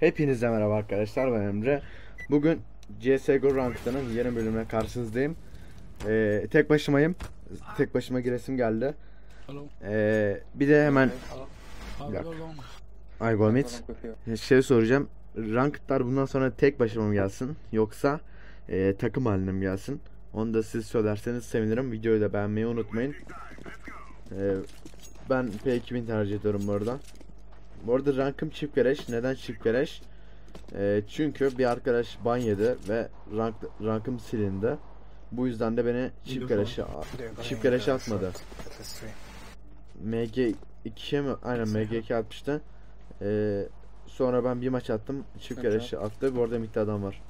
Hepinize merhaba arkadaşlar ben Emre. Bugün CSGO Ranked'ın yeni bölümüne karşınızdayım. Ee, tek başımayım. Tek başıma giresim geldi. Ee, bir de hemen How Yak. go long? I go mid. Şey soracağım. Ranked'lar bundan sonra tek başıma mı gelsin yoksa e, takım halinde mi gelsin? Onu da siz söylerseniz sevinirim. Videoyu da beğenmeyi unutmayın. Ee, ben P2000 tercih ediyorum bu arada. Bu arada rankım çift gereş. Neden çift gereş? Ee, çünkü bir arkadaş ban yedi ve rank, rankım silindi. Bu yüzden de beni çift gereşe çift gereşe atmadı. MG 2'ye mi? Aynen MG 2 atmıştı. Ee, sonra ben bir maç attım. Çift gereşe attı. Bu arada midde adam var.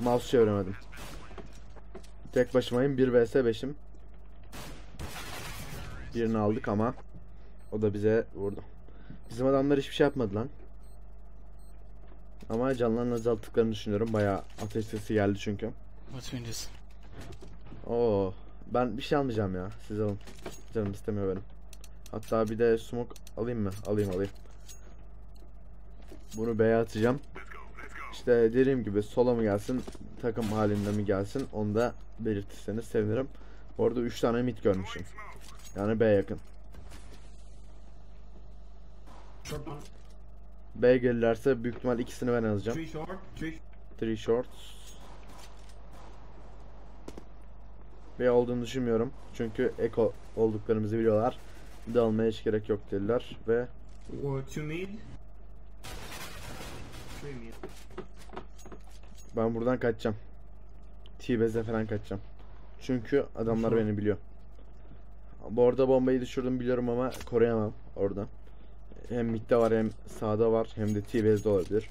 Mouse çeviremedim. Tek başımayım. 1 vs 5'im. Birini aldık ama o da bize vurdu. Bizim adamlar hiçbir şey yapmadı lan. Ama canlarını azalttıklarını düşünüyorum. Bayağı ateş sesi geldi çünkü. This. Oo, ben bir şey almayacağım ya. Siz alın. Canım istemiyor benim. Hatta bir de smoke alayım mı? Alayım alayım. Bunu B'ye atacağım. İşte dediğim gibi sola mı gelsin, takım halinde mi gelsin onu da belirtirseniz sevinirim. Orada 3 tane mid görmüşüm. Yani B yakın. Short. B gelirlerse büyük ihtimal ikisini ben alacağım. Three short. Three. Three shorts. B olduğunu düşünmüyorum. Çünkü eko olduklarımızı biliyorlar. Bir de almaya hiç gerek yok dediler ve Or two mid. Three mid. ben buradan kaçacağım. T-Base'e falan kaçacağım. Çünkü adamlar beni biliyor. Bu arada bombayı düşürdüm biliyorum ama koruyamam orada. Hem midde var hem sağda var hem de T-Base'de olabilir.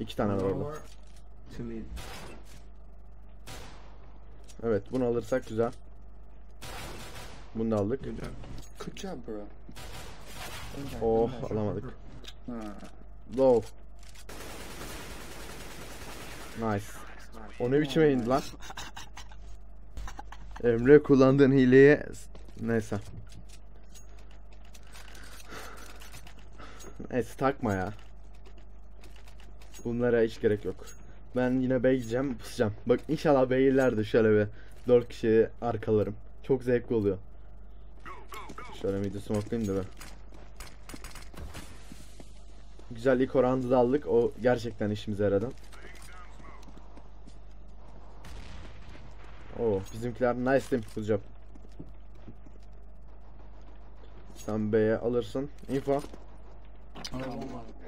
İki tane var orada. Evet bunu alırsak güzel. Bunu da aldık. Good job, bro. Oh alamadık. Low. Nice. O ne biçim indi lan? Emre kullandığın hileye neyse. Neyse takma ya. Bunlara hiç gerek yok. Ben yine B'ye gideceğim, pusacağım. Bak inşallah B'yiler de şöyle bir 4 kişiyi arkalarım. Çok zevkli oluyor. Şöyle midi smoke'layayım da ben. Güzel ilk oranda da aldık. O gerçekten işimize yaradı. Oo, bizimkiler nice team job. Sen B'ye alırsın. Info.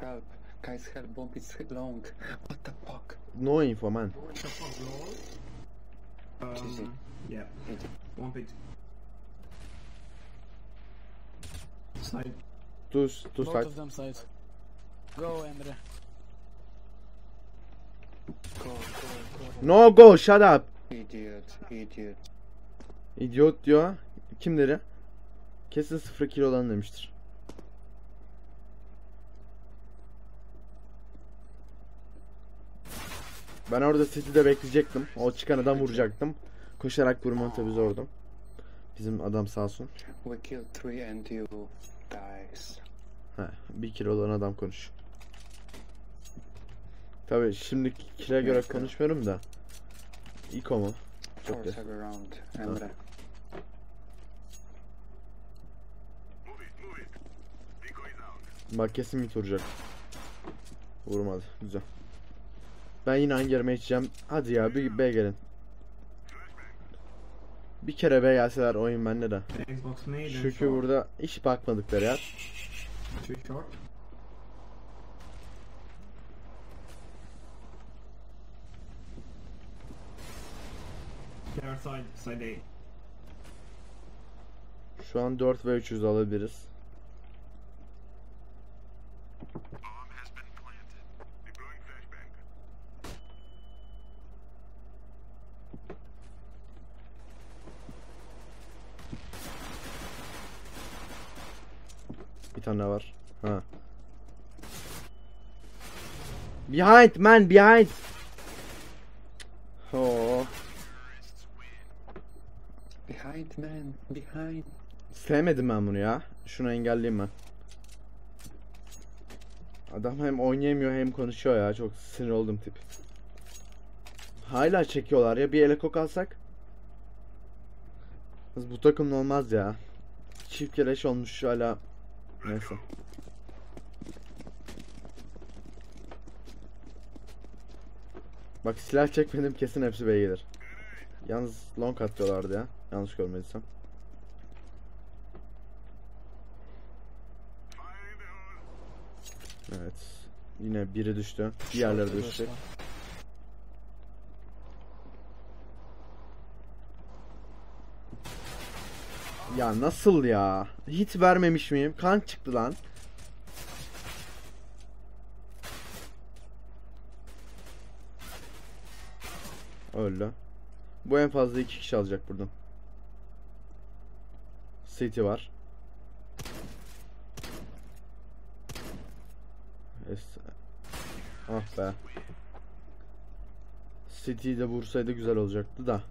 Help. Guys, help. Bomb is long. What the fuck? No info man. What the fuck, lord? Easy. Um, yeah. One pit. Side. Two, two Both side. of them side. Go Emre. Go, go, go. No go shut up. Idiot, idiot. İdiot diyor. Kimleri? Kesin 0 kilo olan demiştir. Ben orada City'de bekleyecektim. O çıkan adam vuracaktım. Koşarak vurmanı tabii zordu. Bizim adam sağ olsun. We killed three and you dies. He, bir kilo olan adam konuş. Tabii şimdi kile göre konuşmuyorum da. İlk o mu? Çok around, Emre. Bak kesin bir vuracak. Vurmadı. Güzel. Ben yine hangi yerime içeceğim? Hadi ya bir B gelin. Bir kere B gelseler oyun bende de. Çünkü burada hiç bakmadıkları yer. Three short. They are side, side A. Şu an 4 ve 300 alabiliriz. Bir tane daha var. Ha. Behind man behind. Oh. Behind man, behind. Sevmedim ben bunu ya. Şunu engelleyeyim ben. Adam hem oynayamıyor hem konuşuyor ya. Çok sinir oldum tip. Hala çekiyorlar ya. Bir ele kok alsak. Kız Bu takımda olmaz ya. Çift keleş olmuş hala. Neyse. Bak silah çekmedim kesin hepsi B'ye gelir. Yalnız long atıyorlardı ya. Yanlış görmediysem. Evet. Yine biri düştü. Diğerleri düştü. Ya nasıl ya? Hiç vermemiş miyim? Kan çıktı lan. Öyle. Bu en fazla iki kişi alacak buradan. City var. Ah be. City'yi de vursaydı güzel olacaktı da.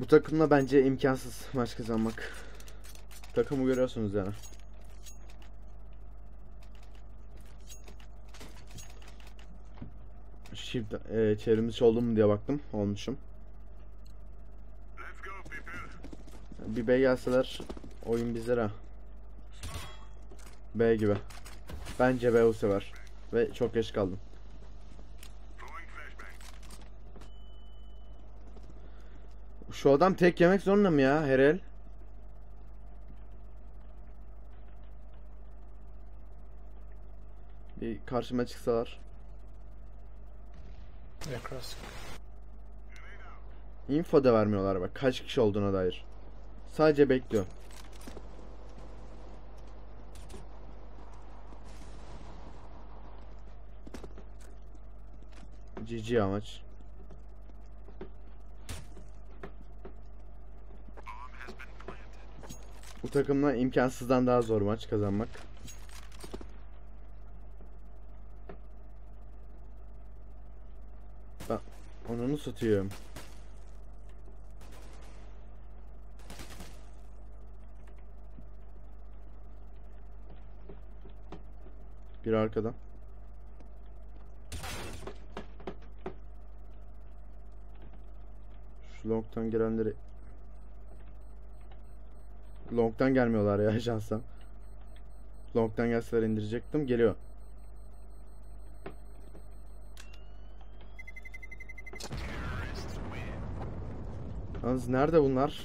Bu takımla bence imkansız maç kazanmak. Takımı görüyorsunuz yani. Shift e, çevrimiçi oldum mu diye baktım. Olmuşum. Bir B gelseler oyun bizlere. B gibi. Bence B bu sefer. Ve çok geç kaldım. Şu adam tek yemek zorunda mı ya her el? Bir karşıma çıksalar. Cross. Info da vermiyorlar bak kaç kişi olduğuna dair. Sadece bekliyor. GG amaç. Bu takımla imkansızdan daha zor maç kazanmak. Ben onu satıyorum. Bir arkadan. Şu long'tan gelenleri Long'dan gelmiyorlar ya şansım. Long'dan gelseler indirecektim. Geliyor. Yalnız nerede bunlar?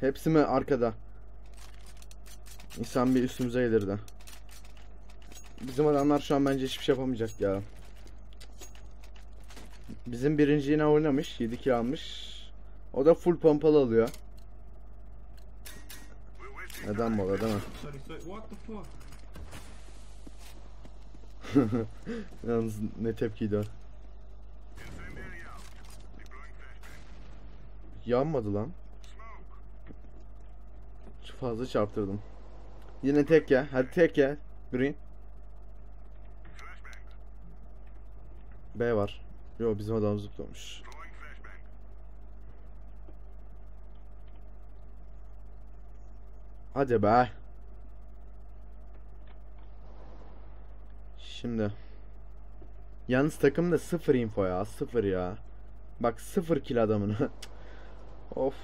Hepsi mi arkada? İnsan bir üstümüze gelirdi. Bizim adamlar şu an bence hiçbir şey yapamayacak ya. Bizim birinci yine oynamış. 7 kill almış. O da full pompalı alıyor. Bu arada değil mi? Yalnız ne tepkiydi o. Yanmadı lan. Fazla çarptırdım. Yine tek ya. Hadi tek ya. Green. B var. Yo bizim adam zıplamış. Hadi be. Şimdi. Yalnız takımda sıfır info ya. Sıfır ya. Bak sıfır kill adamını. of.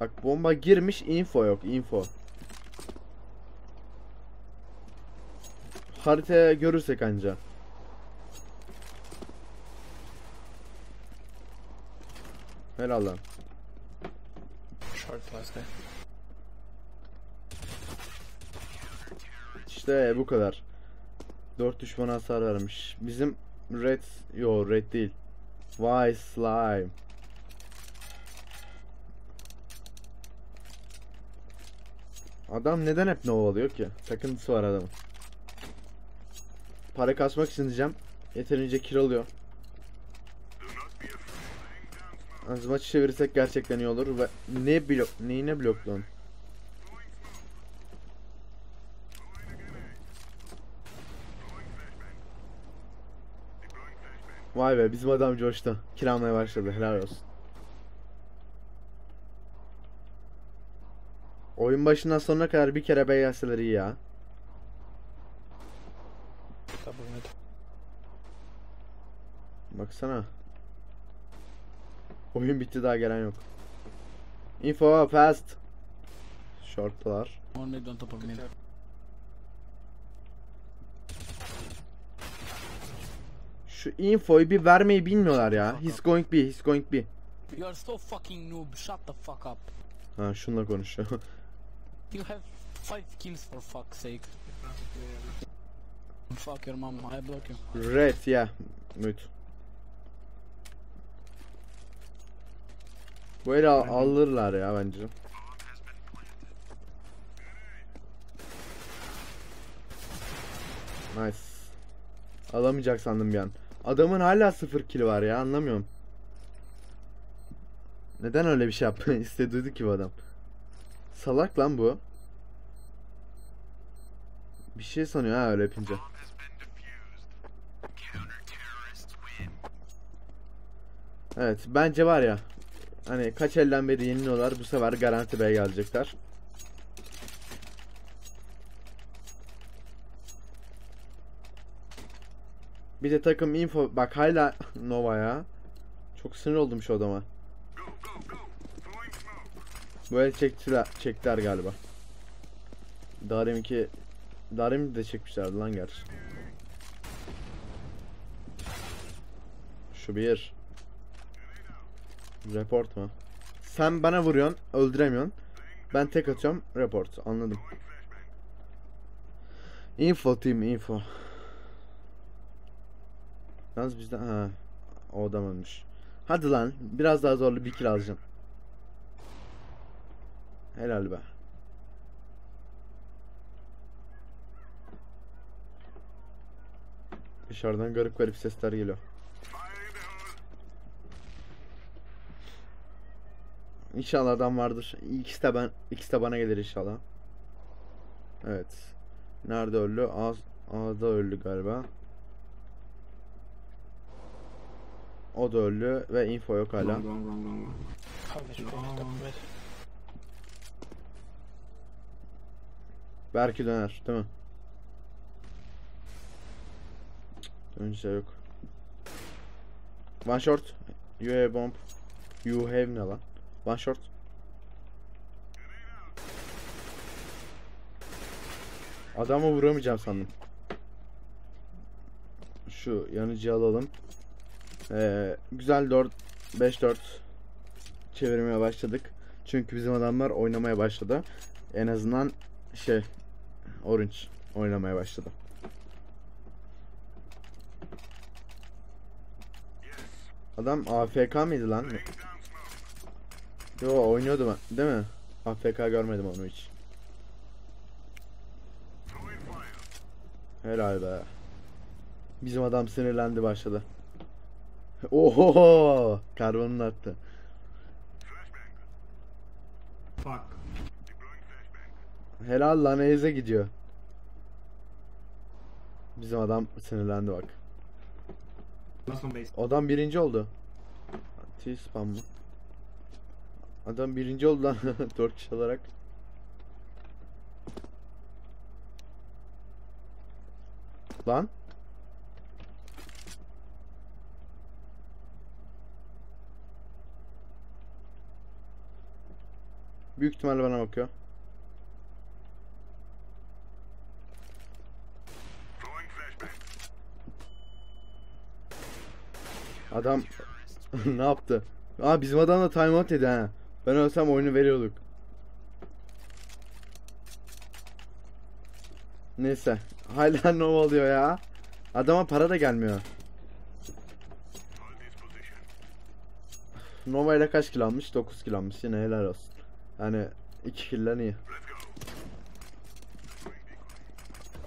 Bak bomba girmiş info yok info. Haritaya görürsek anca. Helal lan. Short last guy. İşte bu kadar. 4 düşmana hasar vermiş. Bizim red yo red değil. Vay slime. Adam neden hep nova alıyor ki? Takıntısı var adamın. Para kasmak için diyeceğim. Yeterince kill alıyor. Az maçı çevirirsek gerçekten iyi olur ve ne blok neyine blok Vay be bizim adam coştu. Kiramaya başladı. Helal olsun. Oyun başından sonuna kadar bir kere B gelseler iyi ya. Double mid. Baksana. Oyun bitti daha gelen yok. Info fast. Shortlar. One mid on top of mid. Şu infoyu bir vermeyi bilmiyorlar ya. He's going B, he's going B. You are so fucking noob. Shut the fuck up. Ha şunla konuşuyor. You have five kills for fuck's sake. Fuck your mom. I block you. Red ya. Mute. Böyle al- alırlar ya bence. Nice. Alamayacak sandım bir an. Adamın hala sıfır kill var ya anlamıyorum. Neden öyle bir şey yaptı? İstediyordu ki bu adam. Salak lan bu. Bir şey sanıyor ha öyle yapınca. Evet bence var ya hani kaç elden beri yeniliyorlar bu sefer garanti B'ye gelecekler. Bir de takım info bak hala Nova ya. Çok sinir oldum şu adama. Böyle çektiler, çektiler galiba. Darim'inki Darim'i de çekmişlerdi lan gerçi. Şu bir. Report mu? Sen bana vuruyorsun, öldüremiyorsun. Ben tek atıyorum, report. Anladım. Info team, info. Yalnız bizde ha o adam ölmüş. Hadi lan, biraz daha zorlu bir kill alacağım. Helal be. Dışarıdan garip garip sesler geliyor. İnşallah adam vardır. İkisi de ben ikisi de bana gelir inşallah. Evet. Nerede öldü? A A'da öldü galiba. O da öldü ve info yok hala. You finish double mid? Belki döner, değil mi? Dönüşe yok. One short. You have bomb. You have ne lan? One short. Adamı vuramayacağım sandım. Şu yanıcı alalım. Ee, güzel 4 5-4 çevirmeye başladık. Çünkü bizim adamlar oynamaya başladı. En azından şey Orange oynamaya başladı. Adam AFK mıydı lan? Yo oynuyordu ben, değil mi? AFK görmedim onu hiç. Helal be. Bizim adam sinirlendi başladı. Oho! Karbonun attı. Fuck. Helal lan Eze gidiyor. Bizim adam sinirlendi bak. Adam birinci oldu. T-spam mı? Adam birinci oldu lan 4 kişi olarak. Lan. Büyük ihtimalle bana bakıyor. Adam ne yaptı? Aa bizim adam da timeout dedi ha. Ben olsam oyunu veriyorduk. Neyse. Hala ne oluyor ya? Adama para da gelmiyor. Nova ile kaç kill almış? 9 kill almış. Yine helal olsun. Hani iki killen iyi.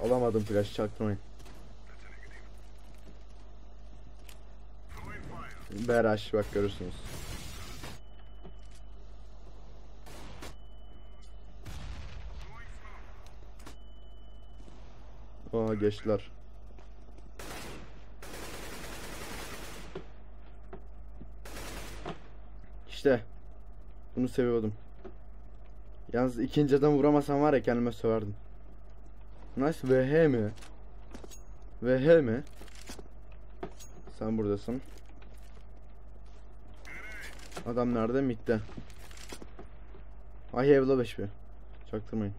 Alamadım flash çaktırmayın. Beraş bak görürsünüz. Aa geçtiler. İşte bunu seviyordum. Yalnız ikinci adam vuramasam var ya kendime söverdim. Nice VH mi? VH mi? Sen buradasın. Adam nerede? Mid'de. Ay evla 5 bir. Çaktırmayın.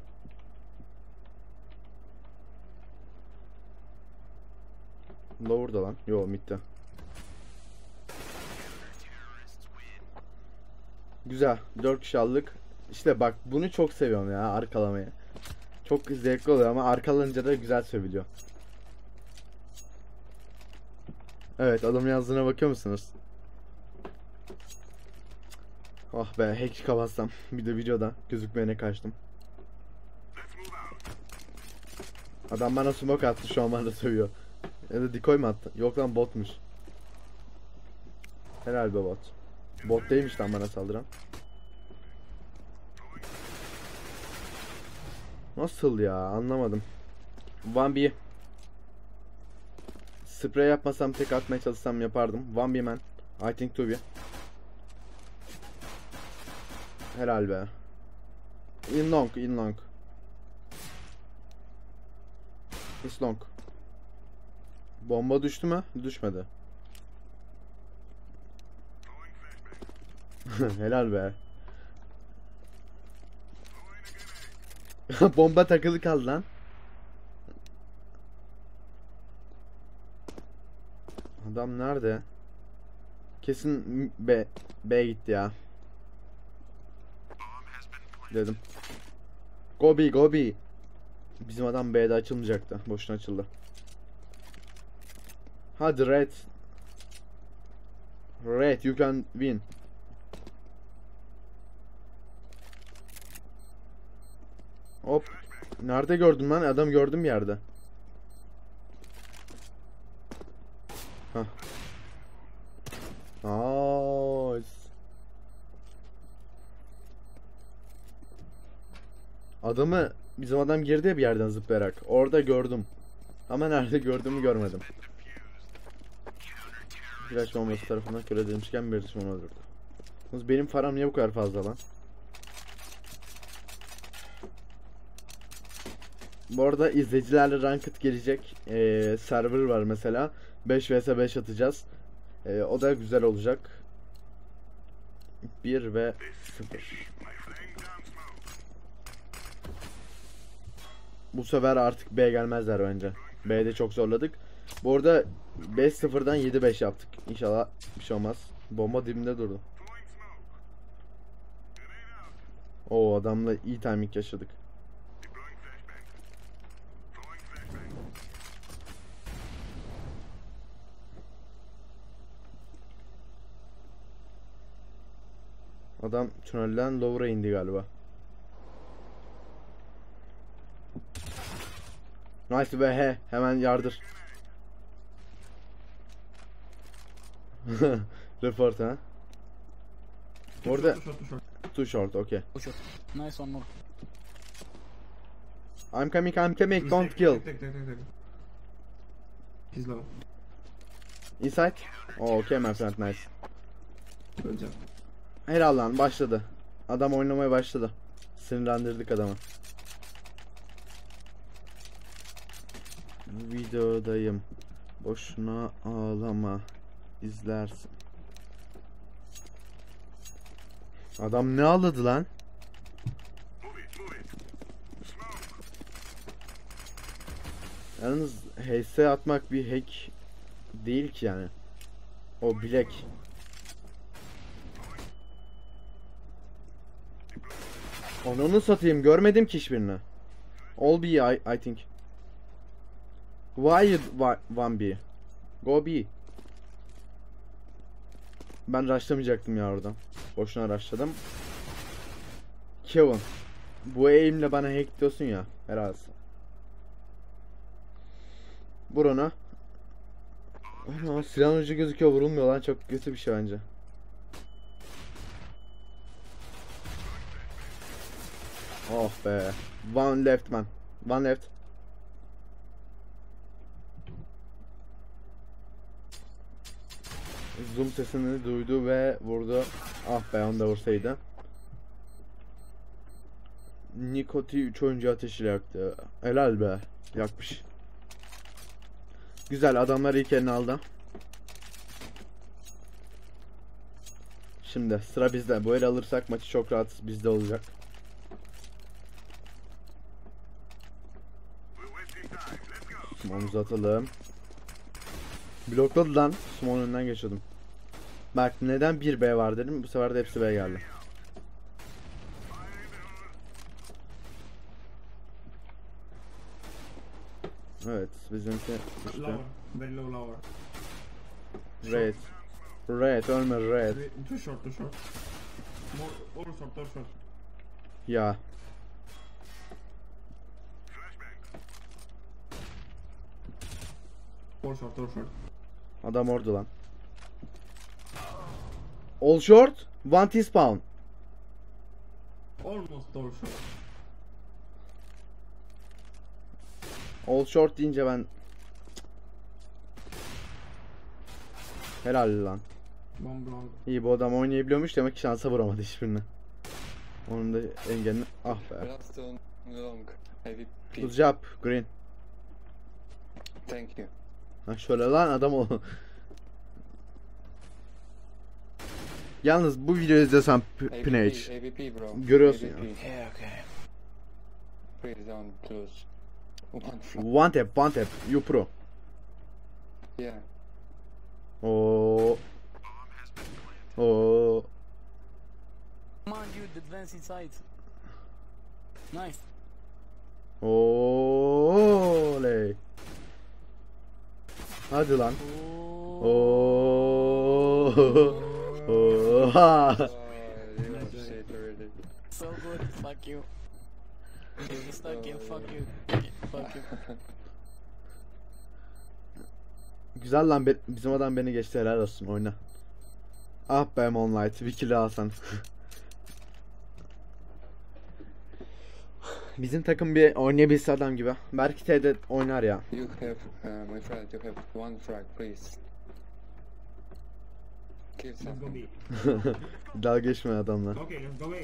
Lower'da lan. Yo mid'de. Güzel. 4 kişi aldık. İşte bak bunu çok seviyorum ya arkalamayı. Çok zevkli oluyor ama arkalanınca da güzel sövülüyor. Evet adam yazdığına bakıyor musunuz? Ah be hack kapatsam. Bir de videoda gözükmeyene kaçtım. Adam bana smoke attı şu an bana sövüyor. Ya da decoy mu attı? Yok lan botmuş. Helal be bot. Bot değilmiş lan bana saldıran. Nasıl ya anlamadım. B. Sprey yapmasam tek atmaya çalışsam yapardım. B man. I think two B. Helal be. In long, in long. It's long. Bomba düştü mü? Düşmedi. Helal be. Bomba takılı kaldı lan. Adam nerede? Kesin B B gitti ya. Dedim. Gobi Gobi. Bizim adam B'de açılmayacaktı. Boşuna açıldı. Hadi Red. Red you can win. Hop. Nerede gördüm lan? Adam gördüm yerde. Hah. Nice. Adamı bizim adam girdi ya bir yerden zıplayarak. Orada gördüm. Ama nerede gördüğümü görmedim. Flash bombası tarafından kör edilmişken bir düşman öldürdü. Yalnız benim param niye bu kadar fazla lan? Bu arada izleyicilerle ranked gelecek. Ee, server var mesela. 5 vs 5 atacağız. Ee, o da güzel olacak. 1 ve 0. Bu sefer artık B gelmezler bence. B'de çok zorladık. Bu arada 5-0'dan 7-5 yaptık. İnşallah bir şey olmaz. Bomba dibinde durdu. O adamla iyi timing yaşadık. Adam tünelden lower'a indi galiba. Nice be he. Hemen yardır. Report ha. Orada Too short, too okay. Nice one more. I'm coming, I'm coming, don't kill. He's low. Inside. Oh, okay my friend, nice. Good job. Helal lan başladı. Adam oynamaya başladı. Sinirlendirdik adamı. Videodayım. Boşuna ağlama. İzlersin. Adam ne ağladı lan? Yalnız HS atmak bir hack değil ki yani. O bilek. Onu satayım görmedim ki hiçbirini. All B I, I think. Why one B? Go B. Ben rushlamayacaktım ya oradan. Boşuna rushladım. Kevin. Bu aim'le bana hack diyorsun ya. Herhalde. Vur ona. Ana silahın ucu gözüküyor vurulmuyor lan çok kötü bir şey bence. Oh be. One left man. One left. Zoom sesini duydu ve vurdu. Ah be onu da vursaydı. Nikoti 3 oyuncu ateşiyle yaktı. Helal be. Yakmış. Güzel adamlar ilk elini aldı. Şimdi sıra bizde. Bu el alırsak maçı çok rahat bizde olacak. Smoke'umuzu atalım. Blokladı lan. Smoke'un önünden geçiyordum. Bak neden 1B var dedim. Bu sefer de hepsi B geldi. Evet bizimki işte Lower. Very low lower. Red. Red ölme Red. Too short, too short. More, short, short. Ya All short, all short. adam orada lan. All short, one T-spawn. Almost all short. All short deyince ben Helal lan. İyi bu adam oynayabiliyormuş demek ki şansa vuramadı hiçbirini. Onun da engelini ah be. Good job Green. Thank you. Ha şöyle lan adam ol. Yalnız bu videoyu AVP, Pinage. AVP bro. Görüyorsun. Yeah, okay. Shot. One tap, one tap, you pro. Yeah. Oo. Oo. Come on, dude, advance inside. Nice. Oley. Hadi lan. Oo. Oha. Oh, you. So good. Fuck you. You stuck in. Fuck you. Fuck you. Güzel lan be- bizim adam beni geçti helal olsun oyna. Ah be Moonlight bir kill alsan. Bizim takım bir oynayabilse adam gibi. Belki T'de oynar ya. You have, uh, my friend, you have one frag, please. Go something. Dalga geçme adamla. Okay, let's go A.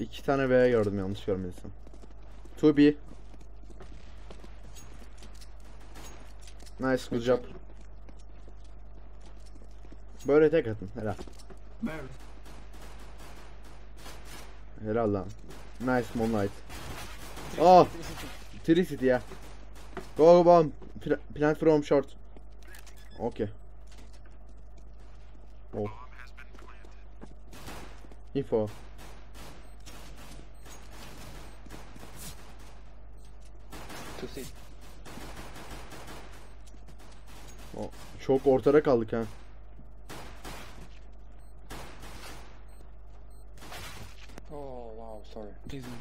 İki tane B gördüm yanlış görmediysem. 2B. Nice good job. Böyle tek atın helal. Bears. Helal lan. Nice Moonlight. Oh! Three city ya. Go bomb. Pla- Plant from short. Okay. Oh. Info. To see. Çok ortada kaldık ha. Oh, wow, sorry. Please, man.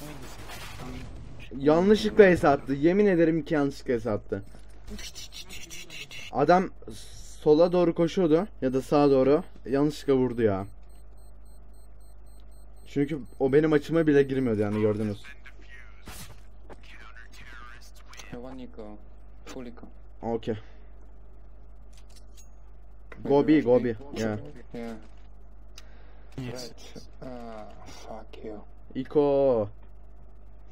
Win this. Yanlışlıkla es attı. Yemin ederim ki yanlışlıkla es attı. Adam sola doğru koşuyordu ya da sağa doğru. Yanlışlıkla vurdu ya. Çünkü o benim açıma bile girmiyordu yani gördünüz. Okay. Go B, go B. Yeah. Yeah. Yes. Ah, fuck you. Iko.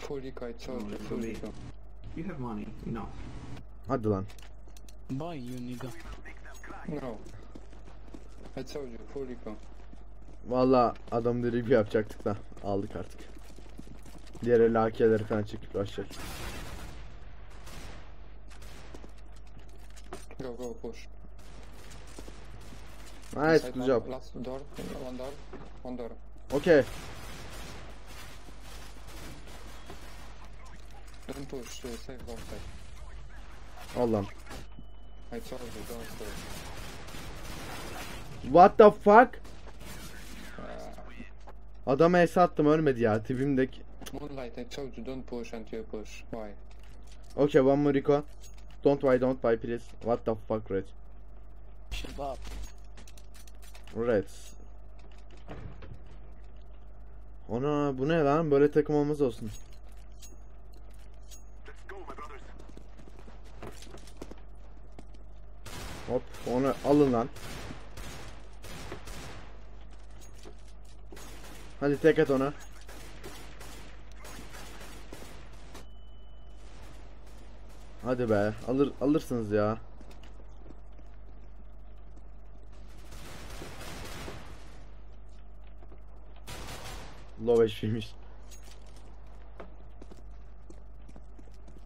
Full Nico, I told you, Nico. You have money, enough. Hadi lan. Bye, you nigga. No. I told you, full Nico. Valla adam bir yapacaktık da aldık artık. Diğer el AK'leri falan çekip başlayacak. Go, go, push. Nice good job. Last door, one door, one door. Okay. Don't push, uh, save outside. Allah'ım. I told you, don't push. What the fuck? Ah, Adama es attım ölmedi ya tipimdeki. Moonlight, I told you, don't push until you push. Why? Okay one more Rico. Don't buy don't buy please. What the fuck Red? Up. Red. Ona bu ne lan böyle takım olmaz olsun. Hop onu alın lan. Hadi tek at ona. Hadi be. Alır alırsınız ya. Low HP'miş.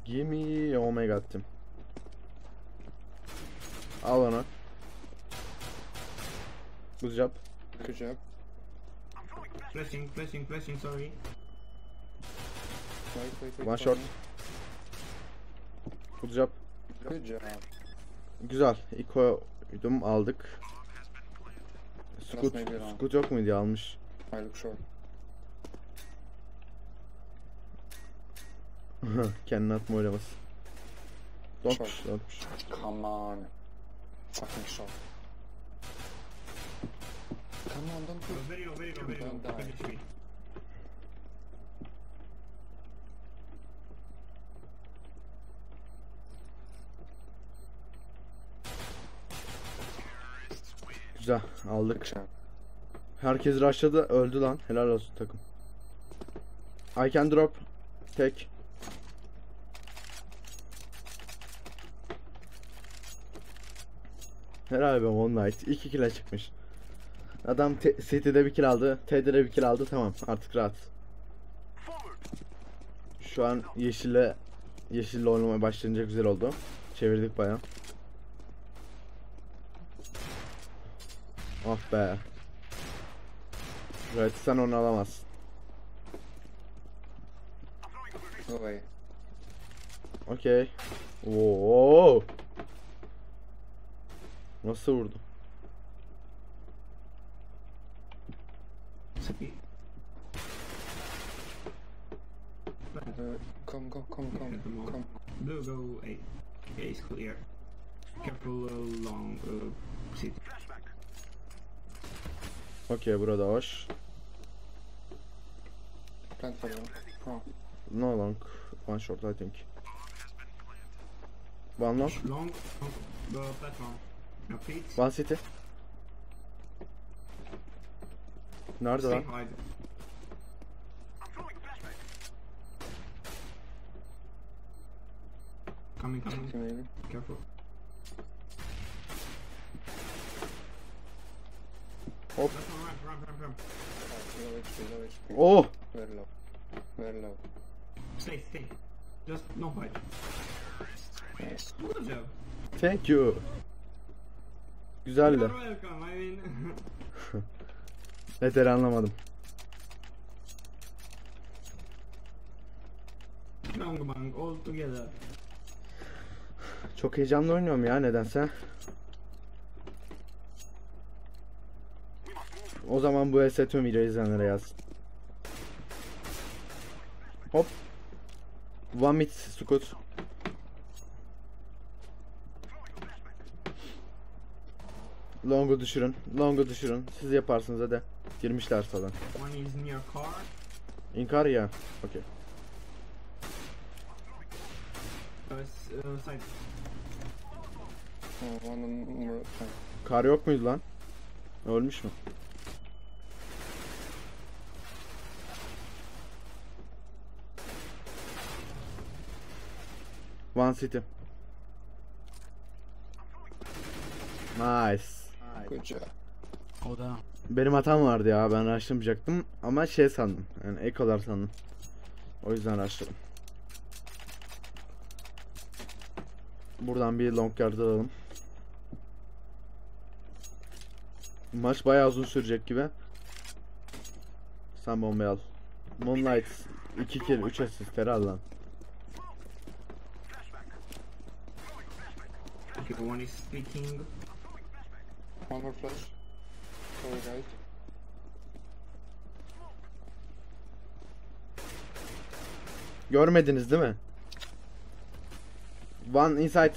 Gimme oh my. Al onu. Good job. Good job. Flashing, flashing, flashing, sorry. Wait, wait, wait. One shot. Good job. Good job. Güzel. İlk oyudum aldık. Scoot. Scoot yok muydu almış. I look short. Kendini atma oynaması. Don't push, don't push. Come on. Fucking shot. Come on, don't push. very low, very low, very low. Don't die. Güzel aldık. Herkes rushladı öldü lan. Helal olsun takım. I can drop. Tek. Helal be One Night. 2 kill'e çıkmış. Adam City'de bir kill aldı. T'de de bir kill aldı. Tamam artık rahat. Şu an yeşille yeşille oynamaya başlayınca güzel oldu. Çevirdik bayağı. Ah be. Evet sen onu alamazsın. Away. Okey. Oo. Nasıl vurdu? Uh, come, go, come, come, the moment. come. Blue, go A. A is clear. Careful long uh, city. Okey burada hoş. Plant for. Oh, No long. One short I think. One long. Long, long the platform. Now please. One city. Nerede Stay lan? hide. Coming, coming. okay, maybe. Careful. Hop. Platform, run, run, run, run. Oh, low HP, low HP. Oh. Very low. Very low. Stay, stay. Just no fight. Nice. Good job. Thank you. Güzeldi. Yeter anlamadım. Çok heyecanlı oynuyorum ya nedense. O zaman bu ES tüm video izleyenlere yazsın. Hop. One mid scoot. Long'u düşürün. Long'u düşürün. Siz yaparsınız hadi. Girmişler falan. İnkar ya. Okey. Kar yok muydu lan? Ölmüş mü? One City. Nice. Job. Hold on. Benim hatam vardı ya ben rushlamayacaktım ama şey sandım yani ekolar sandım. O yüzden rushladım. Buradan bir long yard alalım. Maç bayağı uzun sürecek gibi. Sen bombayı al. Moonlight 2 kill 3 asist herhalde lan. Okay, one is speaking. One flash. Sorry, guys. Görmediniz değil mi? One inside.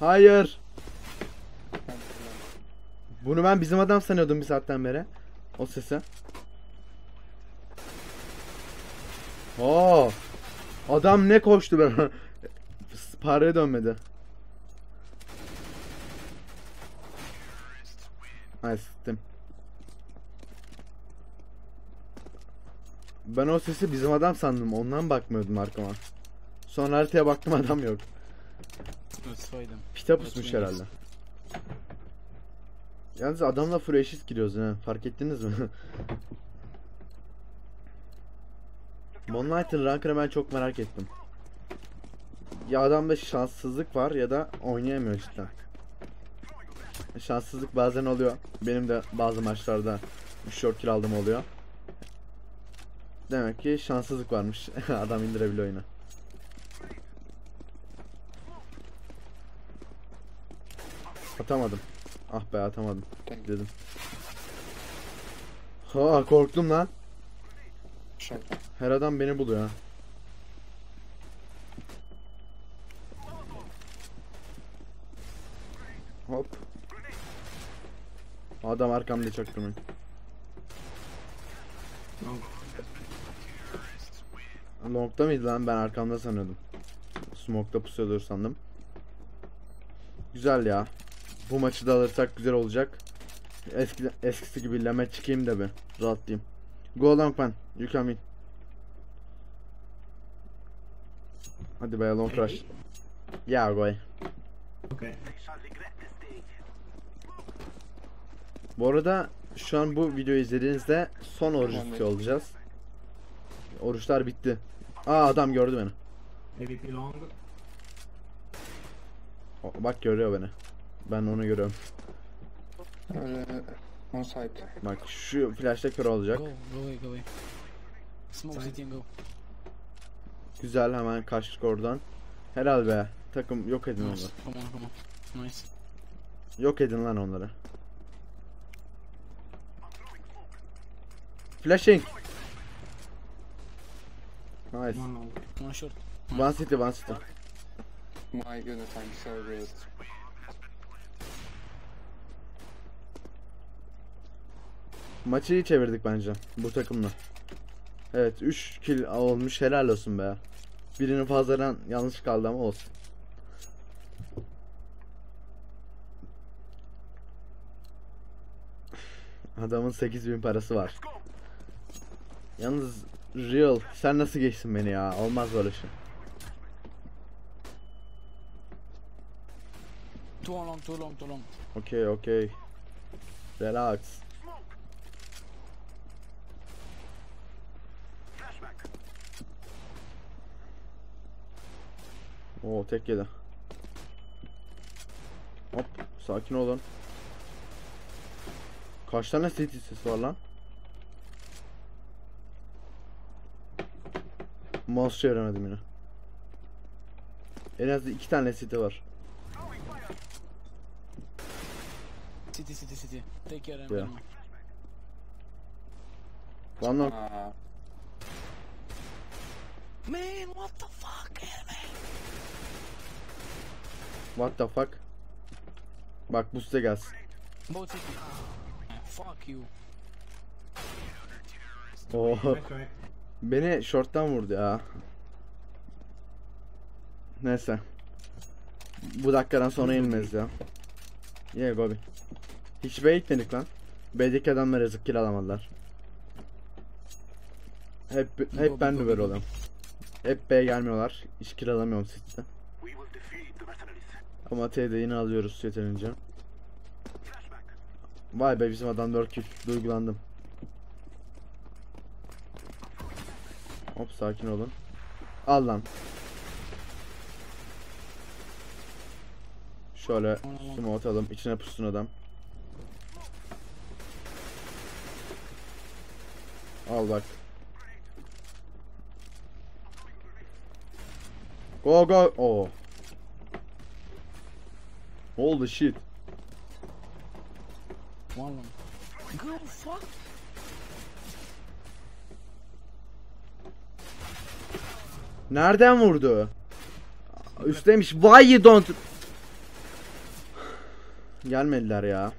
Hayır. Bunu ben bizim adam sanıyordum bir saatten beri. O sesi. Oo. Adam ne koştu be. Paraya dönmedi. Ay sıktım. Ben o sesi bizim adam sandım. Ondan bakmıyordum arkama. Sonra haritaya baktım adam yok. Them. Pita pusmuş herhalde. Yalnız adamla full eşit giriyoruz ha. Fark ettiniz mi? Moonlight'ın rankını ben çok merak ettim. Ya adamda şanssızlık var ya da oynayamıyor cidden. Şanssızlık bazen oluyor. Benim de bazı maçlarda 3-4 kill aldım oluyor. Demek ki şanssızlık varmış. Adam indirebiliyor oyunu. Atamadım. Ah be atamadım. Dedim. Ha korktum lan. Her adam beni buluyor. Hop. Adam arkamda çaktırmayın. Long. Long'da mıydı lan ben arkamda sanıyordum. Smoke'da pusuyordur sandım. Güzel ya. Bu maçı da alırsak güzel olacak. Eski, eskisi gibi leme çıkayım da bir rahatlayayım. Go long man. You come in. Hadi be long rush. Yeah go. Okay. Bu arada şu an bu videoyu izlediğinizde son oruç Tamam, tutuyor olacağız. Oruçlar bitti. Aa adam gördü beni. AVP long. O- Bak görüyor beni. Ben onu görüyorum. Uh, on site. Bak şu flash'ta kör olacak. Go, go away, go away. Smoke city and go. Güzel hemen kaçtık oradan. Helal be. Takım yok edin Nice. onları. Come on, come on. Nice. Yok edin lan onları. Flashing. Nice. One. One short. One city, one city. My goodness, I'm so good. Maçı iyi çevirdik bence bu takımla. Evet 3 kill olmuş helal olsun be. Birinin fazladan yanlış kaldı ama olsun. Adamın 8000 parası var. Yalnız Real sen nasıl geçsin beni ya? Olmaz böyle şey. Too long, too long, too long. Okey okey. Relax. Oo tek yedi. Hop sakin olun. Kaç tane city var lan? Mouse çeviremedim yine. En az iki tane city var. City, city, city. Take care, Yeah. Emma. One knock. Man, what the fuck, man? What the fuck? Bak bu size gelsin. Both city. Man, fuck you. Oo. Beni short'tan vurdu ya. Neyse. Bu dakikadan sonra yenilmez ya. Ye yeah, Gobi. Hiç B gitmedik lan. B'deki adamlar yazık kill alamadılar. Hep hep Gobi, ben de Gobi, böyle Gobi. oluyorum. Hep B gelmiyorlar. Hiç kill alamıyorum City'de. Ama T'de yine alıyoruz yeterince. Vay be bizim adam 4 kill. Duygulandım. Hop sakin olun. Al lan. Şöyle sumo atalım. içine pussun adam. Al bak. Go go. Oh. Holy shit. Long. Go, fuck. Nereden vurdu? Üstlemiş. Why you don't? Gelmediler ya.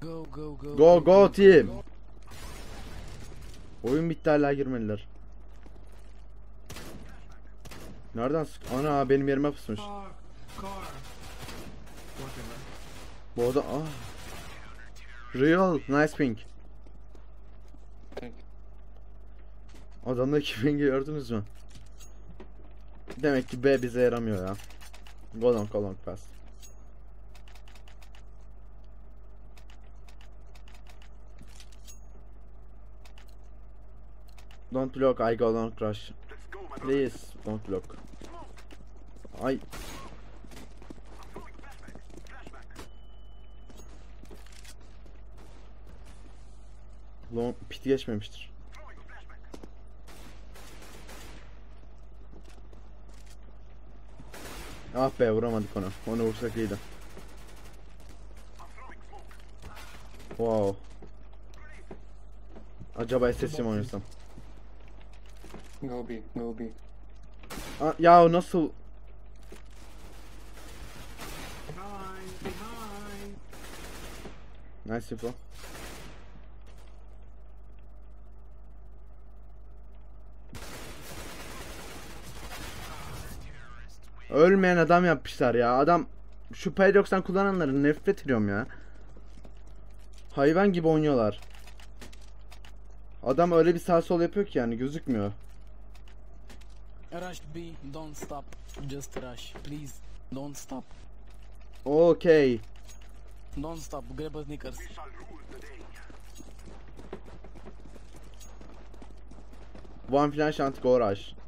Go, go, go. Go, go team. Oyun bitti hala girmediler. Nereden sık? Ana benim yerime pusmuş. Bu arada ah. Real. Nice ping. Thank Adamdaki pingi gördünüz mü? Demek ki B bize yaramıyor ya. Go long, go long pass. Don't block, I go long rush. Please, don't block. Ay. Long pit geçmemiştir. Ah be vuramadık onu. Onu vursak iyiydi. Wow. Acaba SSC mi oynasam? Go B, go B. Aa, ya o nasıl? Behind, behind. Nice info. Ölmeyen adam yapmışlar ya. Adam şu P90 kullananları nefret ediyorum ya. Hayvan gibi oynuyorlar. Adam öyle bir sağ sol yapıyor ki yani gözükmüyor. Rush B, don't stop. Just rush, please. Don't stop. Okay. Don't stop. Grab a sneakers. One flash and go rush.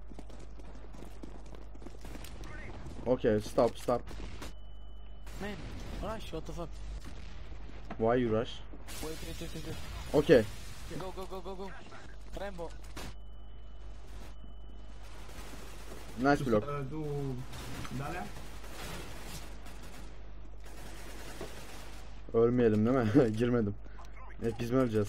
Okay, stop, stop. Man, rush, what the fuck? Why you rush? Wait, wait, wait, wait. Okay. Go, go, go, go, go. Rambo. Nice block. Uh, doe Dale. Ölmeyelim değil mi? Girmedim. Hep biz mi öleceğiz?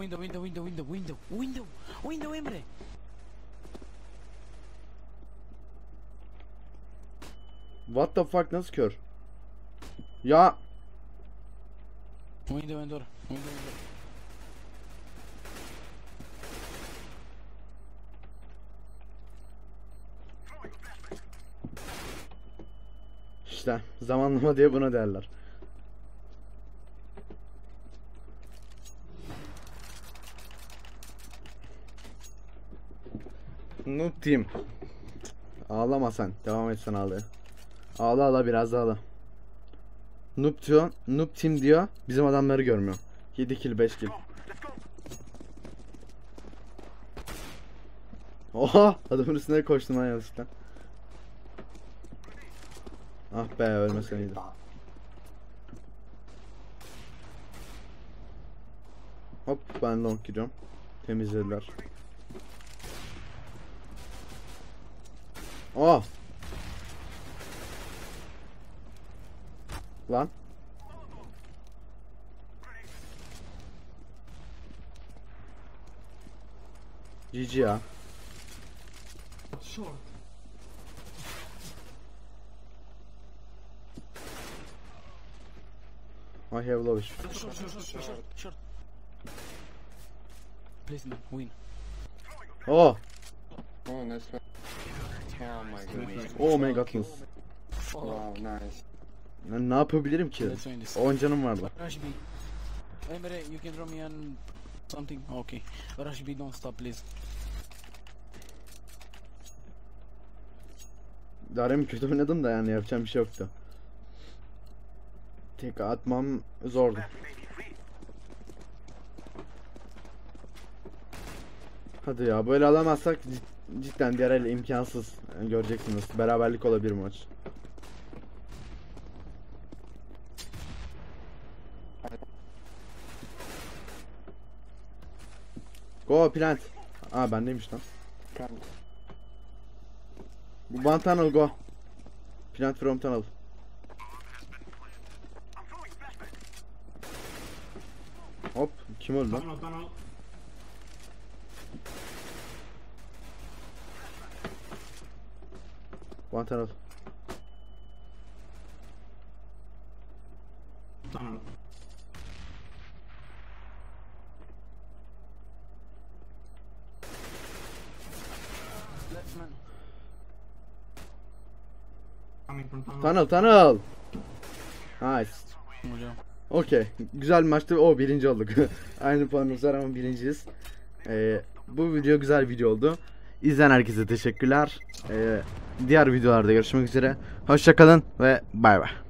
Window, window, window, window, window, window, window, Emre. What the fuck nasıl kör? Ya Window. Window and door. işte zamanlama diye buna derler. Noob team. Ağlama sen. Devam et sen ağlaya. Ağla ağla biraz daha ağla. Noob diyor. Noob team diyor. Bizim adamları görmüyor. 7 kill 5 kill. Oha! Adamın üstüne koştum lan yanlışlıkla. Ah be ölmesen iyiydi. Hop ben long gidiyorum. Temizlediler. Oh! Lan. GG ya. Short. I have low. Short, short, short, short, short, short. Please, man, win. Oh! Oh, nice one. Oh my goodness. Oh my. Wow, nice. Ben ne yapabilirim ki? Let's win this. 10 canım. Rush B. Emre, you can draw me on something. Okay. Rush B, don't stop, please. Darem kötü oynadım da yani yapacağım bir şey yoktu. Tek atmam zordu. Hadi ya böyle alamazsak cidden diğer el imkansız. Yani göreceksiniz. Beraberlik olabilir maç. Go plant. Aa bendeymiş lan. Plant. One tunnel go. Plant from tunnel. Hop kim öldü lan? Tunnel, tunnel. One. Coming from tunnel. Tunnel. Nice. Hocam. Okey. Güzel maçtı. O birinci olduk. Aynı puanımız var ama birinciyiz. Ee, bu video güzel bir video oldu. İzleyen herkese teşekkürler. Ee, diğer videolarda görüşmek üzere. Hoşçakalın ve bay bay.